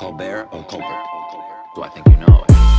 Colbert or Colbert. Do I think you know it.